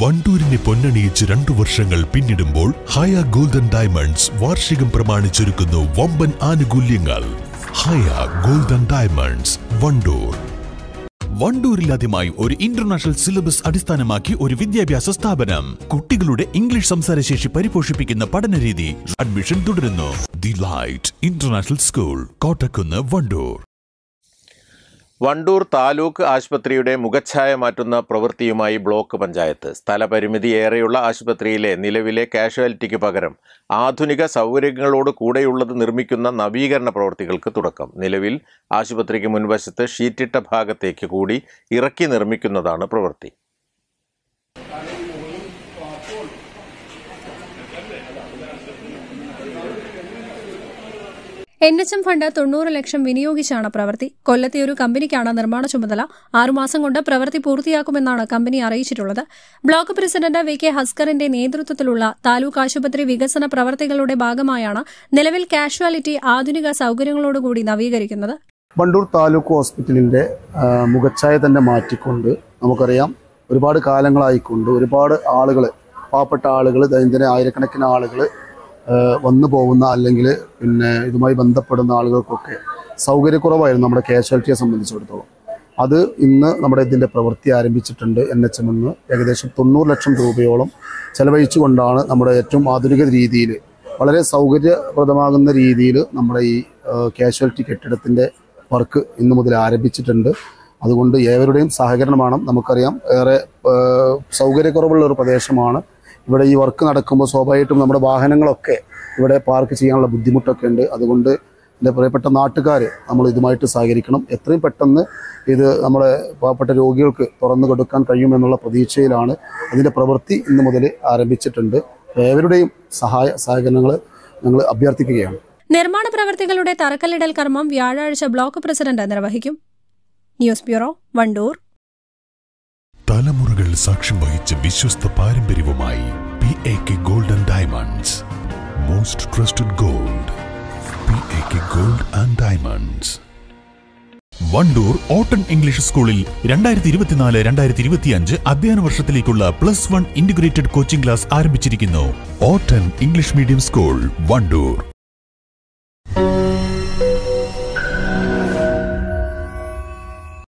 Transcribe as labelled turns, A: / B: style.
A: വണ്ടൂരിനെ പൊന്നണിയിച്ച് രണ്ടു വർഷങ്ങൾ പിന്നിടുമ്പോൾ ഹയ ഗോൾഡൻ ഡയമണ്ട്സ് വാർഷികം പ്രമാണിച്ചൊരുക്കുന്നു വമ്പൻ ആനുകൂല്യങ്ങൾ. Haya golden diamonds Wandoor. വണ്ടൂരിലാദ്യമായി ഒരു ഇന്റർനാഷണൽ സിലബസ് അടിസ്ഥാനമാക്കി ഒരു വിദ്യാഭ്യാസ സ്ഥാപനം. കുട്ടികളുടെ ഇംഗ്ലീഷ് സംസാരശേഷി പരിപോഷിപ്പിക്കുന്ന പഠനരീതി അഡ്മിഷൻ തുടരുന്നു. The light international school Kottakkunnu Wandoor.
B: Wandoor taluk ആശുപത്രിയുടെ മുഖച്ഛായ മാറ്റുന്ന പ്രവൃത്തിയുമായി ബ്ലോക്ക് പഞ്ചായത്ത്. സ്ഥലപരിമിതി ഏറെയുള്ള ആശുപത്രിയിലെ നിലവിലെ കാഷ്വാലിറ്റിക്ക് പകരം ആധുനിക സൗകര്യങ്ങളോട് കൂടെയുള്ളത് നിർമ്മിക്കുന്ന നവീകരണ പ്രവൃത്തികൾക്ക് തുടക്കം. നിലവിൽ ആശുപത്രിക്ക് മുൻവശത്ത് ഷീറ്റിട്ട ഭാഗത്തേക്ക് കൂടി ഇറക്കി നിർമ്മിക്കുന്നതാണ് പ്രവൃത്തി.
C: എൻ എച്ച് എം ഫണ്ട് തൊണ്ണൂറ് ലക്ഷം വിനിയോഗിച്ചാണ് പ്രവൃത്തി. കൊല്ലത്തെ ഒരു കമ്പനിക്കാണ് നിർമ്മാണ ചുമതല. ആറുമാസം കൊണ്ട് പ്രവൃത്തി പൂർത്തിയാക്കുമെന്നാണ് കമ്പനി അറിയിച്ചിട്ടുള്ളത്. ബ്ലോക്ക് പ്രസിഡന്റ് വി കെ ഹസ്കറിന്റെ നേതൃത്വത്തിലുള്ള താലൂക്ക് ആശുപത്രി വികസന പ്രവർത്തികളുടെ ഭാഗമായാണ് നിലവിൽ കാഷ്വാലിറ്റി ആധുനിക സൌകര്യങ്ങളോടുകൂടി നവീകരിക്കുന്നത്.
D: വണ്ടൂർ താലൂക്ക് ഹോസ്പിറ്റലിന്റെ മുഖച്ഛായ തന്നെ മാറ്റിക്കൊണ്ട് നമുക്കറിയാം ഒരുപാട് കാലങ്ങളായിക്കൊണ്ട് ഒരുപാട് ആളുകൾ പാവപ്പെട്ട ആളുകൾ ദൈനംദിന ആയിരക്കണക്കിന് ആളുകൾ വന്നു പോകുന്ന അല്ലെങ്കിൽ പിന്നെ ഇതുമായി ബന്ധപ്പെടുന്ന ആളുകൾക്കൊക്കെ സൗകര്യക്കുറവായിരുന്നു നമ്മുടെ കാഷ്വാലിറ്റിയെ സംബന്ധിച്ചിടത്തോളം. അത് ഇന്ന് നമ്മുടെ ഇതിന്റെ പ്രവൃത്തി ആരംഭിച്ചിട്ടുണ്ട് എൻ എച്ച് എം എന്ന്. ഏകദേശം തൊണ്ണൂറ് ലക്ഷം രൂപയോളം ചെലവഴിച്ചുകൊണ്ടാണ് നമ്മുടെ ഏറ്റവും ആധുനിക രീതിയിൽ വളരെ സൗകര്യപ്രദമാകുന്ന രീതിയിൽ നമ്മുടെ ഈ കാഷ്വാലിറ്റി കെട്ടിടത്തിന്റെ വർക്ക് ഇന്നു മുതൽ ആരംഭിച്ചിട്ടുണ്ട്. അതുകൊണ്ട് ഏവരുടെയും സഹകരണമാണ് നമുക്കറിയാം ഏറെ സൗകര്യക്കുറവുള്ള ഒരു പ്രദേശമാണ് ഇവിടെ ഈ വർക്ക് നടക്കുമ്പോൾ സ്വാഭാവികമായിട്ടും നമ്മുടെ വാഹനങ്ങളൊക്കെ ഇവിടെ പാർക്ക് ചെയ്യാനുള്ള ബുദ്ധിമുട്ടൊക്കെ ഉണ്ട്. അതുകൊണ്ട് എന്റെ പ്രിയപ്പെട്ട നാട്ടുകാർ നമ്മൾ ഇതുമായിട്ട് സഹകരിക്കണം. എത്രയും പെട്ടെന്ന് ഇത് നമ്മുടെ പാവപ്പെട്ട രോഗികൾക്ക് തുറന്നു കൊടുക്കാൻ കഴിയുമെന്നുള്ള പ്രതീക്ഷയിലാണ് അതിന്റെ പ്രവൃത്തി ഇന്ന് മുതൽ ആരംഭിച്ചിട്ടുണ്ട്. ഏവരുടെയും സഹായ സഹകരണങ്ങൾ ഞങ്ങൾ അഭ്യർത്ഥിക്കുകയാണ്.
C: നിർമ്മാണ പ്രവർത്തികളുടെ തറക്കല്ലിടൽ കർമ്മം വ്യാഴാഴ്ച ബ്ലോക്ക് പ്രസിഡന്റ് നിർവഹിക്കും. News bureau Wandoor.
A: സാക്ഷ്യം വഹിച്ച വിശ്വസ്ത പാരമ്പര്യവുമായി P A K golden diamonds most trusted gold P A K gold and diamonds Wandoor ഓട്ടൺ English സ്കൂളിൽ രണ്ടായിരത്തി ഇരുപത്തിനാല് രണ്ടായിരത്തി ഇരുപത്തിയഞ്ച് അധ്യയന വർഷത്തിലേക്കുള്ള plus one integrated coaching class ആരംഭിച്ചിരിക്കുന്നു. ഓട്ടൺ ഇംഗ്ലീഷ് മീഡിയം സ്കൂൾ വണ്ടൂർ.